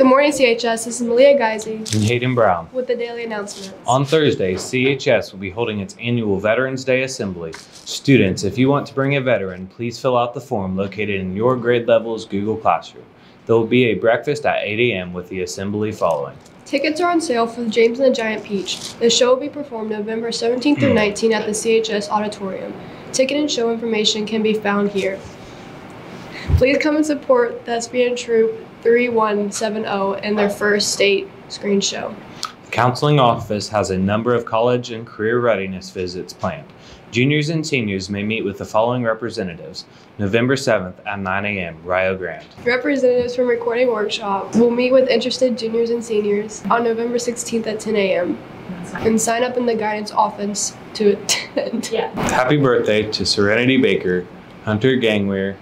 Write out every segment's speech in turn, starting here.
Good morning, CHS. This is Malia Geisy and Hayden Brown. with the daily announcements. On Thursday, CHS will be holding its annual Veterans Day Assembly. Students, if you want to bring a veteran, please fill out the form located in your grade level's Google Classroom. There will be a breakfast at 8 a.m. with the assembly following. Tickets are on sale for the James and the Giant Peach. The show will be performed November 17th through hmm. 19th at the CHS Auditorium. Ticket and show information can be found here. Please come and support the Thespian Troupe 3170 in their first state screen show. The counseling office has a number of college and career readiness visits planned. Juniors and seniors may meet with the following representatives November 7th at 9 a.m. Rio Grande. Representatives from Recording Workshop will meet with interested juniors and seniors on November 16th at 10 a.m. and sign up in the guidance office to attend. Yeah. Happy birthday to Serenity Baker, Hunter Gangweir,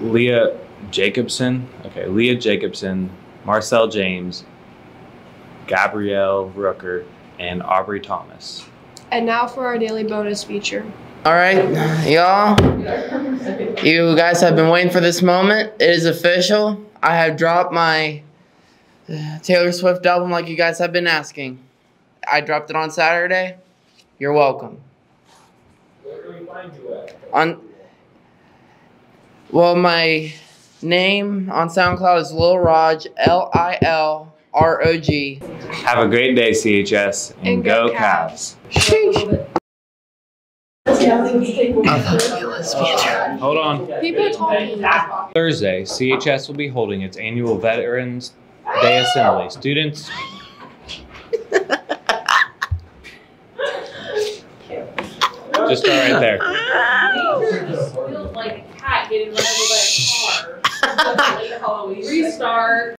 Leah Jacobson, okay, Leah Jacobson, Marcel James, Gabrielle Rooker, and Aubrey Thomas. And now for our daily bonus feature. All right, y'all. You guys have been waiting for this moment. It is official. I have dropped my uh, Taylor Swift album like you guys have been asking. I dropped it on Saturday. You're welcome. Where can we find you at? On well, my name on SoundCloud is Lil Rog, L I L R O G. Have a great day, CHS, and, And go go Cavs. Sheesh. Hold on. Thursday, CHS will be holding its annual Veterans Day Assembly. Students. Just start right there. Halloween. Restart.